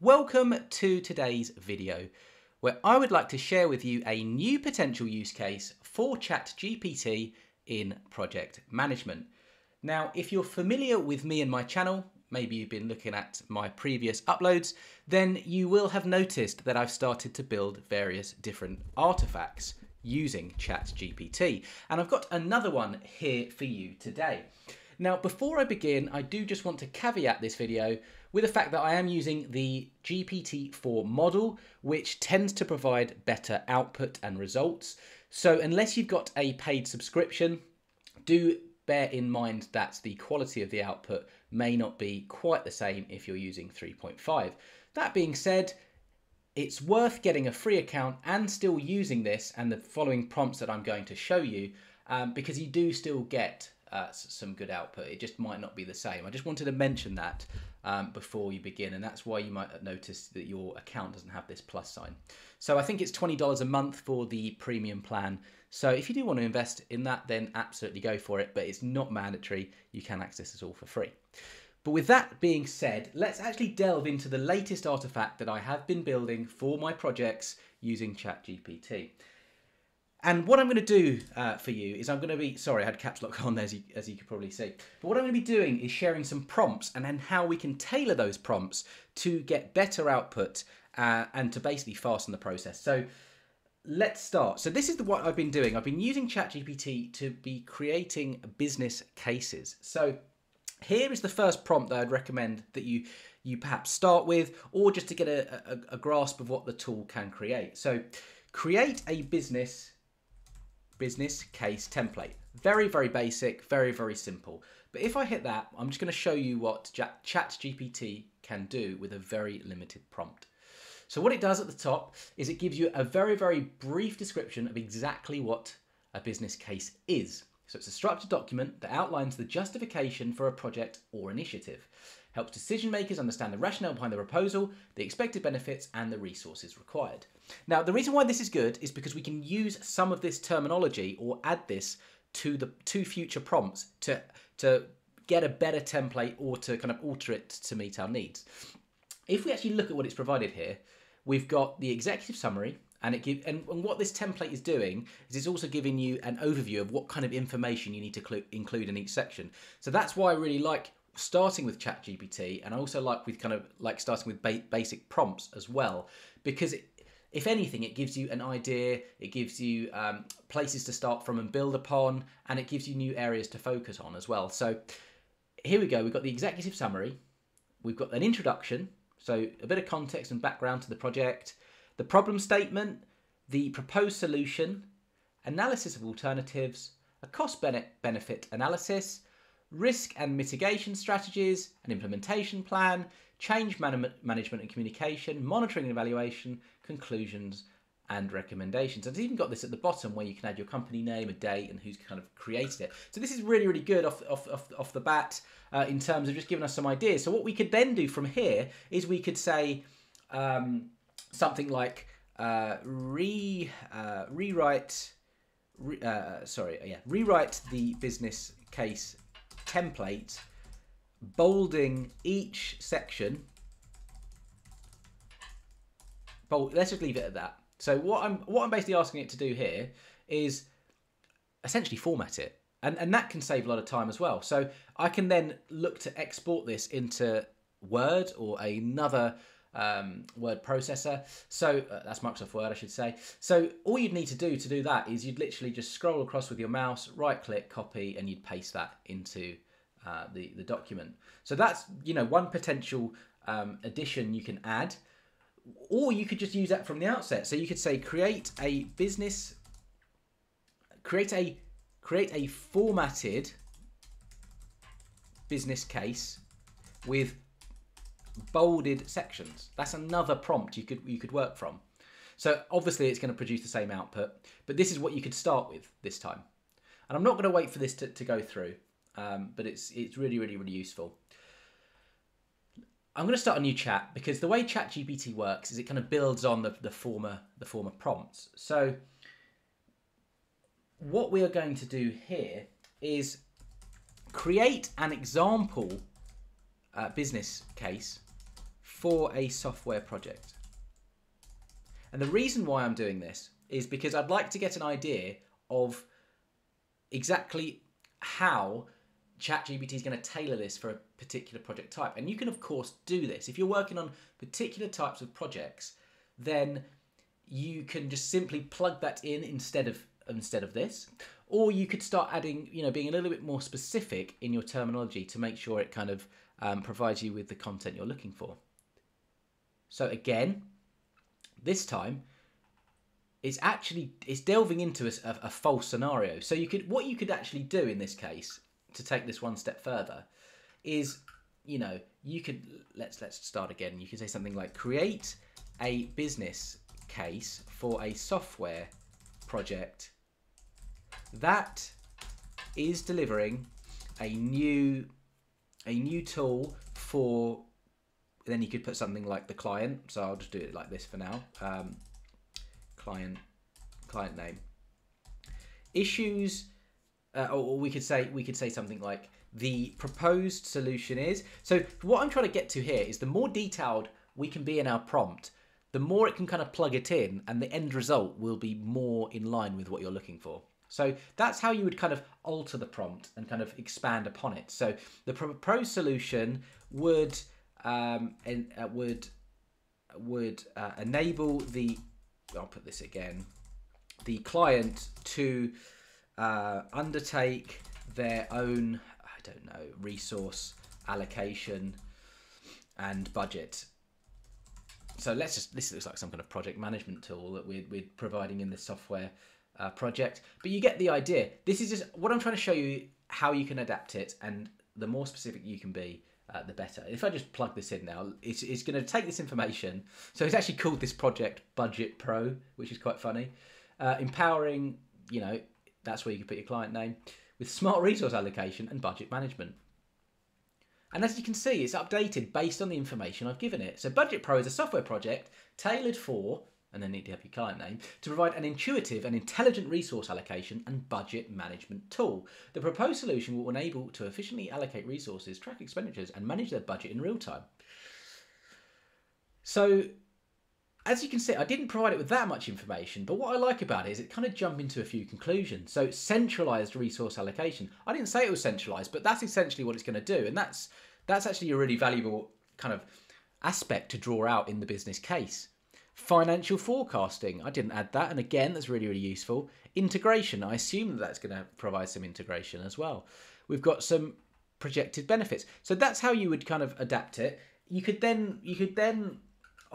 Welcome to today's video, where I would like to share with you a new potential use case for ChatGPT in project management. Now, if you're familiar with me and my channel, maybe you've been looking at my previous uploads, then you will have noticed that I've started to build various different artifacts using ChatGPT. And I've got another one here for you today. Now, before I begin, I do just want to caveat this video with the fact that I am using the GPT-4 model, which tends to provide better output and results. So unless you've got a paid subscription, do bear in mind that the quality of the output may not be quite the same if you're using 3.5. That being said, it's worth getting a free account and still using this and the following prompts that I'm going to show you um, because you do still get uh, some good output. It just might not be the same. I just wanted to mention that um, before you begin, and that's why you might notice that your account doesn't have this plus sign. So I think it's $20 a month for the premium plan. So if you do want to invest in that, then absolutely go for it, but it's not mandatory. You can access this all for free. But with that being said, let's actually delve into the latest artifact that I have been building for my projects using ChatGPT. And what I'm going to do uh, for you is I'm going to be, sorry, I had caps lock on as you, as you could probably see. But what I'm going to be doing is sharing some prompts and then how we can tailor those prompts to get better output uh, and to basically fasten the process. So let's start. So this is the, what I've been doing. I've been using ChatGPT to be creating business cases. So here is the first prompt that I'd recommend that you you perhaps start with or just to get a, a, a grasp of what the tool can create. So create a business business case template. Very, very basic, very, very simple. But if I hit that, I'm just going to show you what ChatGPT can do with a very limited prompt. So what it does at the top is it gives you a very, very brief description of exactly what a business case is. So it's a structured document that outlines the justification for a project or initiative, helps decision makers understand the rationale behind the proposal, the expected benefits, and the resources required. Now, the reason why this is good is because we can use some of this terminology or add this to the two future prompts to to get a better template or to kind of alter it to meet our needs. If we actually look at what it's provided here, we've got the executive summary, and it give and, and, what this template is doing is it's also giving you an overview of what kind of information you need to include in each section. So that's why I really like starting with ChatGPT, and I also like with kind of like starting with ba basic prompts as well, because it, if anything, it gives you an idea, it gives you um, places to start from and build upon, and it gives you new areas to focus on as well. So here we go. We've got the executive summary, we've got an introduction, so a bit of context and background to the project the problem statement, the proposed solution, analysis of alternatives, a cost benefit analysis, risk and mitigation strategies, an implementation plan, change man management and communication, monitoring and evaluation, conclusions, and recommendations. And it's even got this at the bottom where you can add your company name, a date, and who's kind of created it. So this is really, really good off, off, off, off the bat uh, in terms of just giving us some ideas. So what we could then do from here is we could say, um, something like uh, re uh, rewrite. Re, uh, sorry, yeah, rewrite the business case template, bolding each section. Bold. Let's just leave it at that. So what I'm what I'm basically asking it to do here is essentially format it. And, and that can save a lot of time as well. So I can then look to export this into Word or another um, word processor. So uh, that's Microsoft Word, I should say. So all you'd need to do to do that is you'd literally just scroll across with your mouse, right click, copy, and you'd paste that into uh, the, the document. So that's, you know, one potential um, addition you can add. Or you could just use that from the outset. So you could say create a business, create a create a formatted business case with bolded sections. That's another prompt you could you could work from. So obviously it's going to produce the same output, but this is what you could start with this time. And I'm not going to wait for this to, to go through, um, but it's it's really, really, really useful. I'm going to start a new chat because the way ChatGPT works is it kind of builds on the, the former the former prompts. So what we are going to do here is create an example uh, business case for a software project. And the reason why I'm doing this is because I'd like to get an idea of exactly how ChatGPT is going to tailor this for a particular project type. And you can, of course, do this. If you're working on particular types of projects, then you can just simply plug that in instead of instead of this or you could start adding you know being a little bit more specific in your terminology to make sure it kind of um, provides you with the content you're looking for so again this time it's actually it's delving into a, a, false scenario. So you could what you could actually do in this case to take this one step further is you know you could let's let's start again. You could say something like create a business case for a software project that is delivering a new a new tool for then you could put something like the client so I'll just do it like this for now um, client client name issues uh, or we could say we could say something like the proposed solution is so what I'm trying to get to here is the more detailed we can be in our prompt the more it can kind of plug it in and the end result will be more in line with what you're looking for. So that's how you would kind of alter the prompt and kind of expand upon it. So the proposed solution would um, and uh, would would uh, enable the I'll put this again the client to uh, undertake their own I don't know resource allocation and budget. So let's just this looks like some kind of project management tool that we're, we're providing in this software uh, project. But you get the idea. This is just what i'm trying to show you how you can adapt it and the more specific you can be uh, the better. If i just plug this in now it's, it's going to take this information. So it's actually called this project budget pro which is quite funny. Uh, empowering you know that's where you can put your client name with smart resource allocation and budget management. And as you can see, it's updated based on the information I've given it. So Budget Pro is a software project tailored for, and then need to have your client name, to provide an intuitive and intelligent resource allocation and budget management tool. The proposed solution will enable to efficiently allocate resources, track expenditures, and manage their budget in real time. So as you can see, I didn't provide it with that much information, but what I like about it is it kind of jumped into a few conclusions. So centralized resource allocation. I didn't say it was centralized, but that's essentially what it's going to do. And that's that's actually a really valuable kind of aspect to draw out in the business case. Financial forecasting, I didn't add that. And again, that's really, really useful. Integration, I assume that that's going to provide some integration as well. We've got some projected benefits. So that's how you would kind of adapt it. You could then, you could then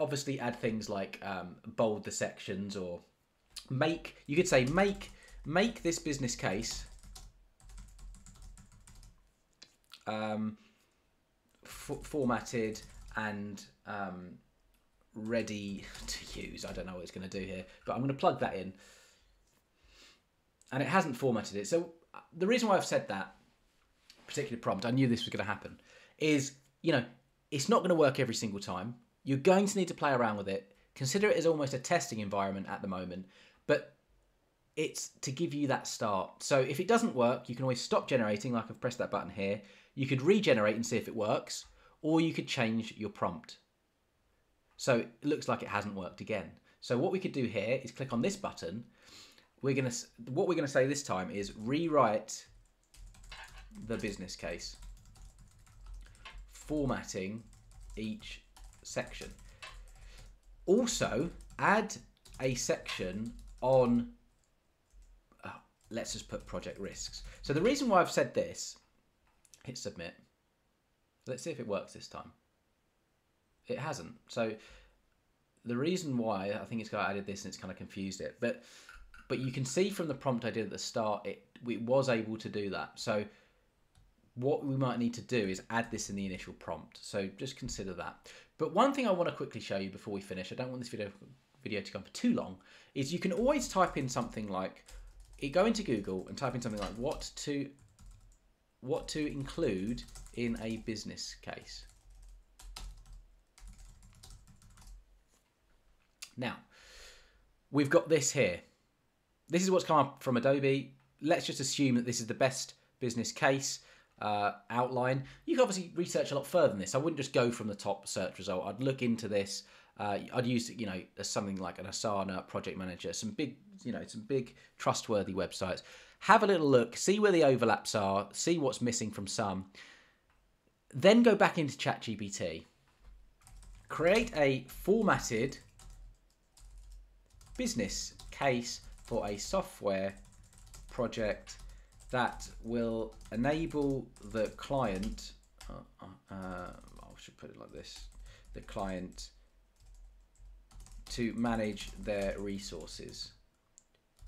obviously add things like um, bold the sections or make you could say make make this business case um, formatted and um, ready to use. I don't know what it's going to do here, but I'm going to plug that in. And it hasn't formatted it. So the reason why I've said that particular prompt, I knew this was going to happen, is, you know, it's not going to work every single time. You're going to need to play around with it. Consider it as almost a testing environment at the moment, but it's to give you that start. So if it doesn't work, you can always stop generating, like I've pressed that button here. You could regenerate and see if it works, or you could change your prompt. So it looks like it hasn't worked again. So what we could do here is click on this button. We're gonna what we're gonna say this time is rewrite the business case, formatting each section. Also, add a section on, uh, let's just put project risks. So the reason why I've said this, hit submit. Let's see if it works this time. It hasn't. So the reason why I think it's got added this and it's kind of confused it, but but you can see from the prompt I did at the start, it, it was able to do that. So what we might need to do is add this in the initial prompt. So just consider that. But one thing I want to quickly show you before we finish, I don't want this video video to go for too long, is you can always type in something like, go into Google and type in something like what to what to include in a business case. Now, we've got this here. This is what's come up from Adobe. Let's just assume that this is the best business case. uh, outline. You can obviously research a lot further than this. I wouldn't just go from the top search result. I'd look into this. Uh, I'd use you know something like an Asana Project Manager, some big you know some big trustworthy websites. Have a little look, see where the overlaps are, see what's missing from some. Then go back into ChatGPT. Create a formatted business case for a software project that will enable the client, uh, uh, I should put it like this, the client to manage their resources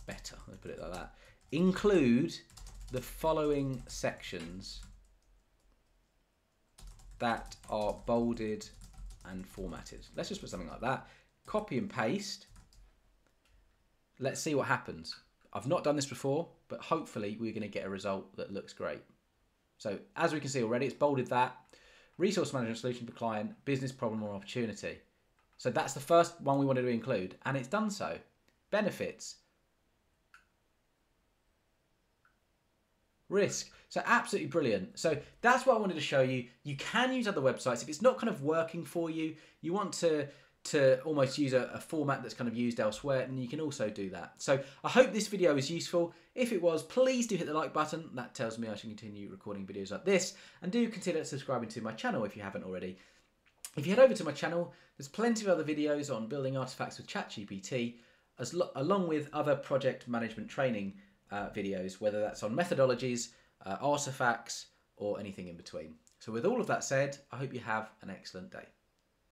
better. Let's put it like that. Include the following sections that are bolded and formatted. Let's just put something like that. Copy and paste. Let's see what happens. I've not done this before, but hopefully we're going to get a result that looks great. So as we can see already, it's bolded that. Resource management solution for client, business problem or opportunity. So that's the first one we wanted to include, and it's done so. Benefits. Risk. So absolutely brilliant. So that's what I wanted to show you. You can use other websites. If it's not kind of working for you, you want to to almost use a, a, format that's kind of used elsewhere and you can also do that. So I hope this video was useful. If it was, please do hit the like button. That tells me I should continue recording videos like this and do consider subscribing to my channel if you haven't already. If you head over to my channel, there's plenty of other videos on building artifacts with ChatGPT as along with other project management training uh, videos, whether that's on methodologies, uh, artifacts or anything in between. So with all of that said, I hope you have an excellent day.